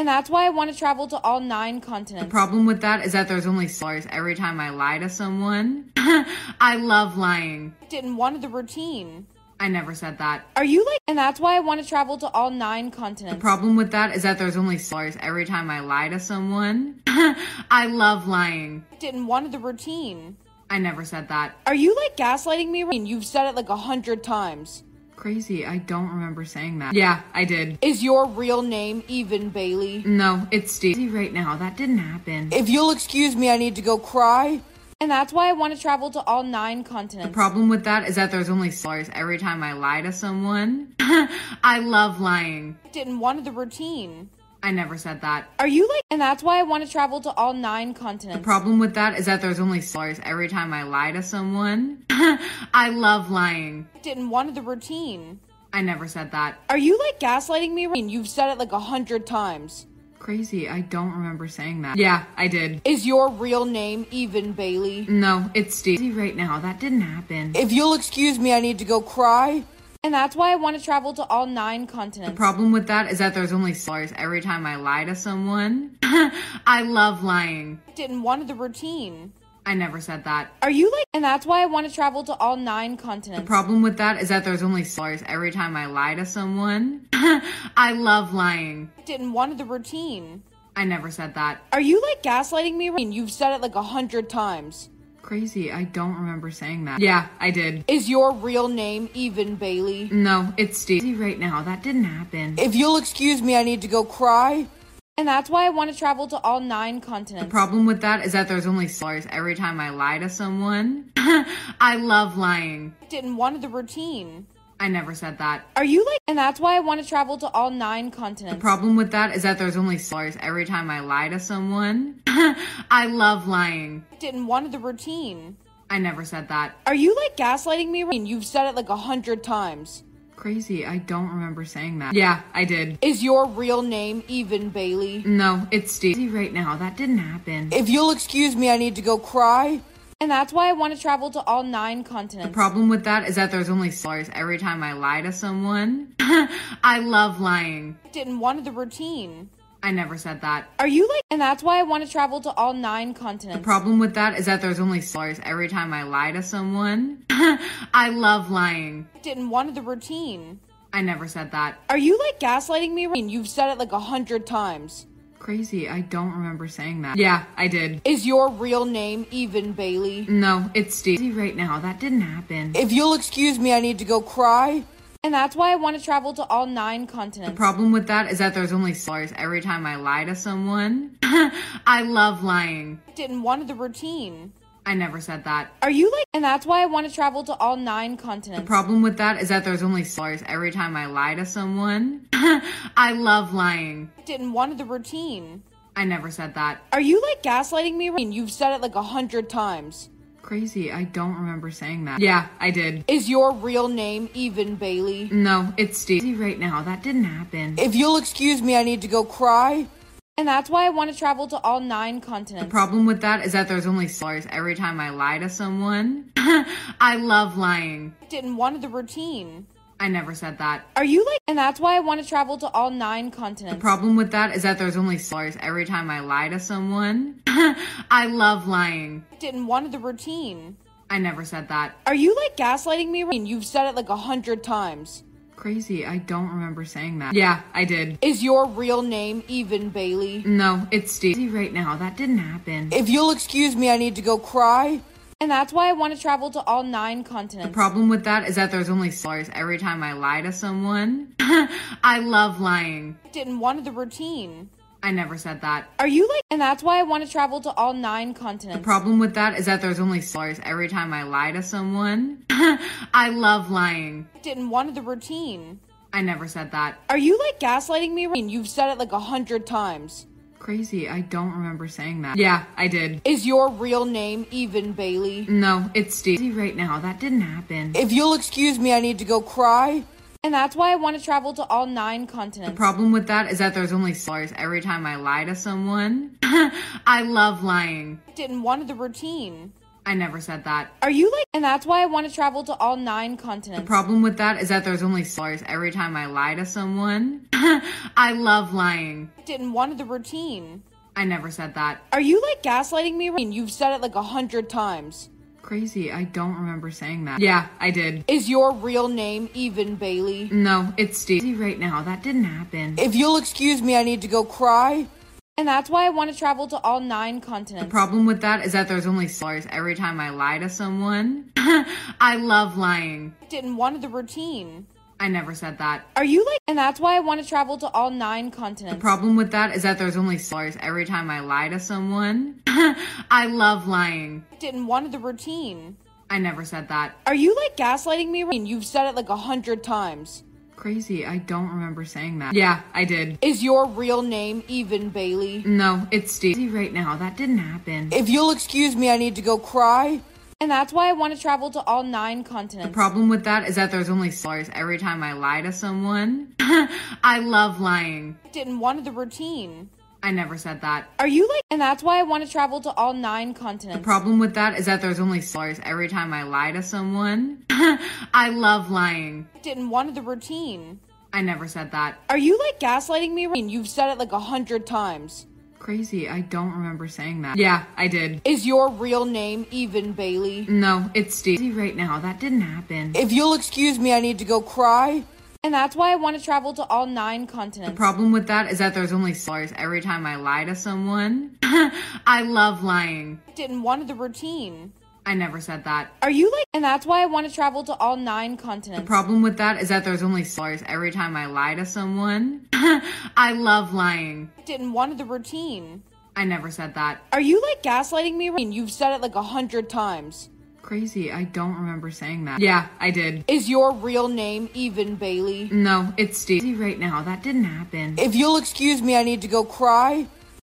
And that's why I want to travel to all nine continents. The problem with that is that there's only stars every time I lie to someone. I love lying. Didn't want the routine. I never said that. Are you like, and that's why I want to travel to all nine continents. The problem with that is that there's only stars every time I lie to someone. I love lying. Didn't want the routine. I never said that. Are you like gaslighting me? You've said it like a hundred times. Crazy, I don't remember saying that. Yeah, I did. Is your real name even Bailey? No, it's Stacy right now. That didn't happen. If you'll excuse me, I need to go cry. And that's why I want to travel to all nine continents. The problem with that is that there's only stars every time I lie to someone. I love lying. Didn't want the routine. I never said that. Are you like, and that's why I want to travel to all nine continents. The problem with that is that there's only stars every time I lie to someone. I love lying. Didn't want the routine. I never said that. Are you like gaslighting me? And you've said it like a hundred times. Crazy, I don't remember saying that. Yeah, I did. Is your real name even Bailey? No, it's Stacy right now. That didn't happen. If you'll excuse me, I need to go cry. And that's why I want to travel to all nine continents. The problem with that is that there's only stars every time I lie to someone. I love lying. Didn't want the routine. I never said that. Are you like, and that's why I want to travel to all nine continents. The problem with that is that there's only dollars every time I lie to someone. I love lying. Didn't one of the routine. I never said that. Are you like gaslighting me? You've said it like a hundred times. Crazy, I don't remember saying that. Yeah, I did. Is your real name even Bailey? No, it's Steve. Right now, that didn't happen. If you'll excuse me, I need to go cry. And that's why I want to travel to all nine continents. The problem with that is that there's only dollars every time I lie to someone. I love lying. Didn't of the routine. I never said that. Are you like, and that's why I want to travel to all nine continents. The problem with that is that there's only dollars every time I lie to someone. I love lying. Didn't of the routine. I never said that. Are you like gaslighting me? You've said it like a hundred times. Crazy, I don't remember saying that. Yeah, I did. Is your real name even Bailey? No, it's Steve. Right now, that didn't happen. If you'll excuse me, I need to go cry. And that's why I want to travel to all nine continents. The problem with that is that there's only dollars every time I lie to someone. I love lying. Didn't of the routine. I never said that. Are you like, and that's why I want to travel to all nine continents. The problem with that is that there's only dollars every time I lie to someone. I love lying. Didn't of the routine. I never said that. Are you like gaslighting me? And you've said it like a hundred times. Crazy, I don't remember saying that. Yeah, I did. Is your real name even Bailey? No, it's Steve. Right now, that didn't happen. If you'll excuse me, I need to go cry. And that's why I want to travel to all nine continents. The problem with that is that there's only dollars every time I lie to someone. I love lying. I Didn't of the routine. I never said that. Are you like, and that's why I want to travel to all nine continents. The problem with that is that there's only dollars every time I lie to someone. I love lying. Didn't one of the routine. I never said that. Are you like gaslighting me? And you've said it like a hundred times. Crazy, I don't remember saying that. Yeah, I did. Is your real name even Bailey? No, it's Steve. Right now, that didn't happen. If you'll excuse me, I need to go cry. And that's why I want to travel to all nine continents. The problem with that is that there's only dollars every time I lie to someone. I love lying. Didn't of the routine. I never said that. Are you like, and that's why I want to travel to all nine continents. The problem with that is that there's only dollars every time I lie to someone. I love lying. Didn't of the routine. I never said that. Are you like gaslighting me? You've said it like a hundred times. Crazy, I don't remember saying that. Yeah, I did. Is your real name even Bailey? No, it's Steve. Right now, that didn't happen. If you'll excuse me, I need to go cry. And that's why I want to travel to all nine continents. The problem with that is that there's only dollars every time I lie to someone. I love lying. Didn't of the routine. I never said that. Are you like, and that's why I want to travel to all nine continents. The problem with that is that there's only dollars every time I lie to someone. I love lying. Didn't of the routine. I never said that. Are you like gaslighting me? And you've said it like a hundred times. Crazy, I don't remember saying that. Yeah, I did. Is your real name even Bailey? No, it's Steve. Right now, that didn't happen. If you'll excuse me, I need to go cry. And that's why I want to travel to all nine continents. The problem with that is that there's only dollars every time I lie to someone. I love lying. Didn't one of the routine. I never said that. Are you like, and that's why I want to travel to all nine continents. The problem with that is that there's only dollars every time I lie to someone. I love lying. Didn't one of the routine. I never said that. Are you like gaslighting me? You've said it like a hundred times. Crazy, I don't remember saying that. Yeah, I did. Is your real name even Bailey? No, it's Steve. Right now, that didn't happen. If you'll excuse me, I need to go cry. And that's why I want to travel to all nine continents. The problem with that is that there's only dollars every time I lie to someone. I love lying. Didn't of the routine. I never said that. Are you like, and that's why I want to travel to all nine continents. The problem with that is that there's only dollars every time I lie to someone. I love lying. Didn't of the routine. I never said that. Are you like gaslighting me? And you've said it like a hundred times. Crazy, I don't remember saying that. Yeah, I did. Is your real name even Bailey? No, it's Steve. Right now, that didn't happen. If you'll excuse me, I need to go cry. And that's why I want to travel to all nine continents. The problem with that is that there's only dollars every time I lie to someone. I love lying. Didn't of the routine. I never said that. Are you like, and that's why I want to travel to all nine continents. The problem with that is that there's only dollars every time I lie to someone. I love lying. Didn't of the routine. I never said that. Are you like gaslighting me? And you've said it like a hundred times. Crazy, I don't remember saying that. Yeah, I did. Is your real name Even Bailey? No, it's Steve. Right now, that didn't happen. If you'll excuse me, I need to go cry. And that's why I want to travel to all nine continents. The problem with that is that there's only stars every time I lie to someone. I love lying. I Didn't want the routine. I never said that. Are you like, and that's why I want to travel to all nine continents. The problem with that is that there's only stars every time I lie to someone. I love lying. I Didn't want the routine. I never said that. Are you like gaslighting me? You've said it like a hundred times. Crazy, I don't remember saying that. Yeah, I did. Is your real name Even Bailey? No, it's Steve. Right now, that didn't happen. If you'll excuse me, I need to go cry.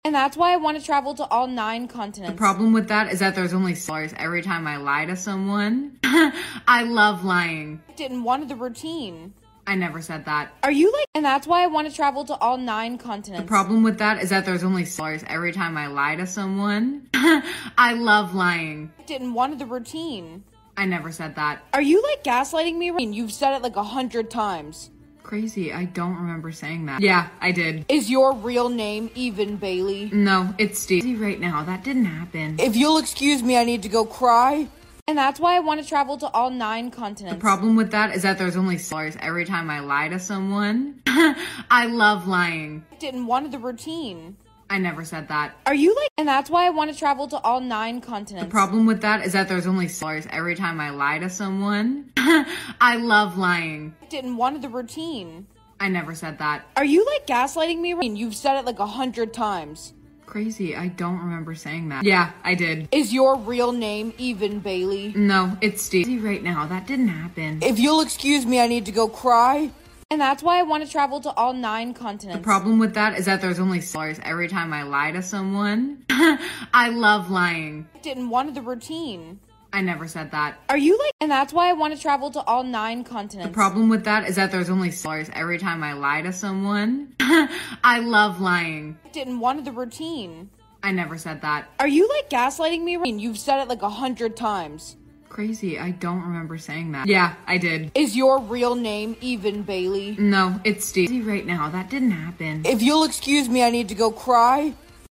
And that's why I want to travel to all nine continents. The problem with that is that there's only stars every time I lie to someone. I love lying. Didn't want the routine. I never said that. Are you like, and that's why I want to travel to all nine continents. The problem with that is that there's only stars every time I lie to someone. I love lying. Didn't want the routine. I never said that. Are you like gaslighting me? You've said it like a hundred times. Crazy, I don't remember saying that. Yeah, I did. Is your real name Even Bailey? No, it's Steve. Right now, that didn't happen. If you'll excuse me, I need to go cry. And that's why I want to travel to all nine continents. The problem with that is that there's only stars every time I lie to someone. I love lying. Didn't want the routine. I never said that. Are you like, and that's why I want to travel to all nine continents. The problem with that is that there's only stars every time I lie to someone. I love lying. Didn't want the routine. I never said that. Are you like gaslighting me? And you've said it like a hundred times. Crazy, I don't remember saying that. Yeah, I did. Is your real name Even Bailey? No, it's Steve. Right now, that didn't happen. If you'll excuse me, I need to go cry. And that's why I want to travel to all nine continents. The problem with that is that there's only stars every time I lie to someone. I love lying. Didn't want the routine. I never said that. Are you like, and that's why I want to travel to all nine continents. The problem with that is that there's only stars every time I lie to someone. I love lying. Didn't want the routine. I never said that. Are you like gaslighting me? You've said it like a hundred times. Crazy, I don't remember saying that. Yeah, I did. Is your real name Even Bailey? No, it's Steve. Right now, that didn't happen. If you'll excuse me, I need to go cry.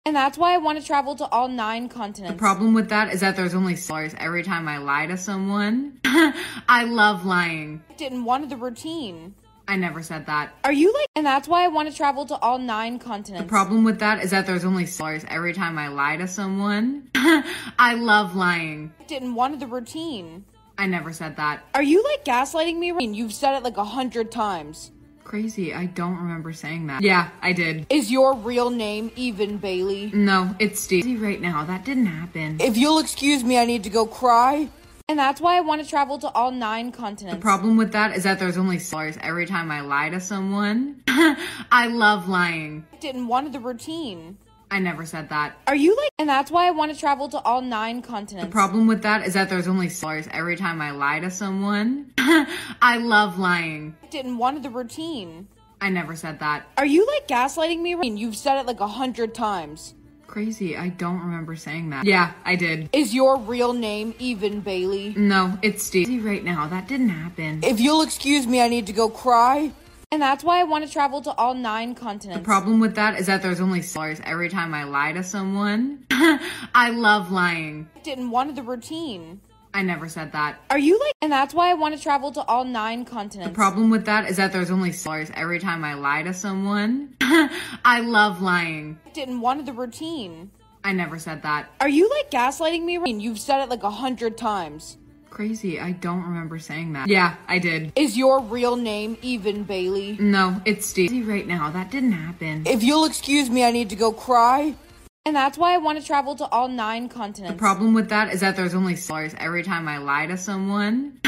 And that's why I want to travel to all nine continents. The problem with that is that there's only stars every time I lie to someone. I love lying. Didn't want the routine. I never said that. Are you like, and that's why I want to travel to all nine continents. The problem with that is that there's only stars every time I lie to someone. I love lying. Didn't want the routine. I never said that. Are you like gaslighting me? And you've said it like a hundred times. Crazy, I don't remember saying that. Yeah, I did. Is your real name Even Bailey? No, it's Steve. Right now, that didn't happen. If you'll excuse me, I need to go cry. And that's why I want to travel to all nine continents. The problem with that is that there's only stars every time I lie to someone. I love lying. Didn't want the routine. I never said that. Are you like, and that's why I want to travel to all nine continents. The problem with that is that there's only stars every time I lie to someone. I love lying. Didn't want the routine. I never said that. Are you like gaslighting me? And you've said it like a hundred times. Crazy, I don't remember saying that. Yeah, I did. Is your real name Even Bailey? No, it's Steve. Right now, that didn't happen. If you'll excuse me, I need to go cry. And that's why I want to travel to all nine continents. The problem with that is that there's only stars every time I lie to someone. I love lying. I Didn't want the routine. I never said that. Are you like, and that's why I want to travel to all nine continents. The problem with that is that there's only stars every time I lie to someone. I love lying. Didn't want the routine. I never said that. Are you like gaslighting me? You've said it like a hundred times. Crazy, I don't remember saying that. Yeah, I did. Is your real name Even Bailey? No, it's Steve. Right now, that didn't happen. If you'll excuse me, I need to go cry. And that's why I want to travel to all nine continents. The problem with that is that there's only stars every time I lie to someone.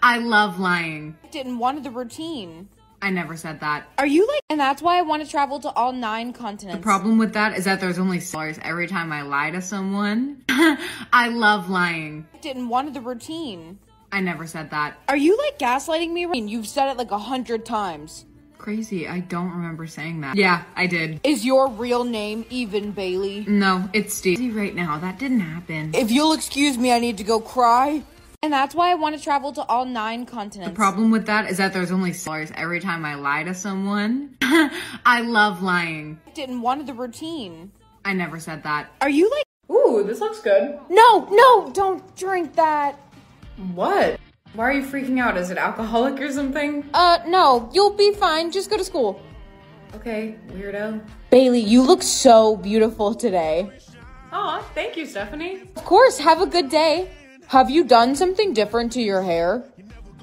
I love lying. Didn't want the routine. I never said that. Are you like, and that's why I want to travel to all nine continents. The problem with that is that there's only stars every time I lie to someone. I love lying. Didn't want the routine. I never said that. Are you like gaslighting me? And you've said it like a hundred times. Crazy, I don't remember saying that. Yeah, I did. Is your real name Even Bailey? No, it's Steve. Right now, that didn't happen. If you'll excuse me, I need to go cry. And that's why I want to travel to all nine continents. The problem with that is that there's only stars every time I lie to someone. I love lying. Didn't want the routine. I never said that. Are you like. Ooh, this looks good. No, no, don't drink that. What? Why are you freaking out? Is it alcoholic or something? Uh, no, you'll be fine. Just go to school. Okay, weirdo. Bailey, you look so beautiful today. Aw, thank you, Stephanie. Of course, have a good day. Have you done something different to your hair?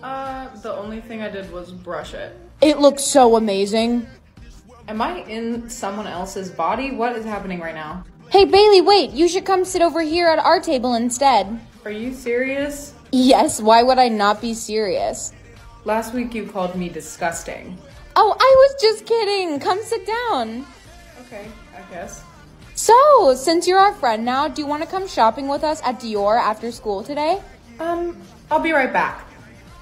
Uh, the only thing I did was brush it. It looks so amazing. Am I in someone else's body? What is happening right now? Hey, Bailey, wait. You should come sit over here at our table instead. Are you serious? Yes, why would I not be serious? Last week you called me disgusting. Oh, I was just kidding. Come sit down. Okay, I guess. So, since you're our friend now, do you want to come shopping with us at Dior after school today? Um, I'll be right back.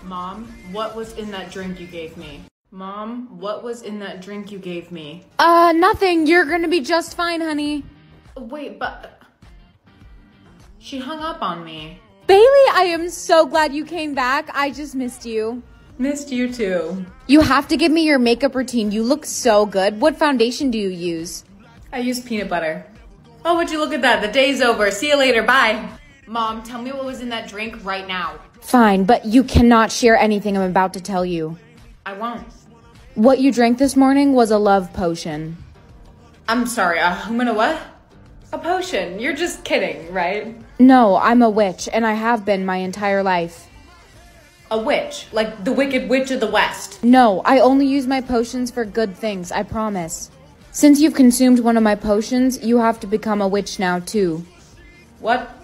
Mom, what was in that drink you gave me? Mom, what was in that drink you gave me? Uh, nothing. You're gonna be just fine, honey. Wait, but. She hung up on me. Bailey, I am so glad you came back. I just missed you. Missed you too. You have to give me your makeup routine. You look so good. What foundation do you use? I use peanut butter. Oh, would you look at that? The day's over. See you later. Bye. Mom, tell me what was in that drink right now. Fine, but you cannot share anything I'm about to tell you. I won't. What you drank this morning was a love potion. I'm sorry, a whom and a what? A potion. You're just kidding, right? No, I'm a witch, and I have been my entire life. A witch. Like the Wicked Witch of the West. No, I only use my potions for good things, I promise. Since you've consumed one of my potions, you have to become a witch now, too. What?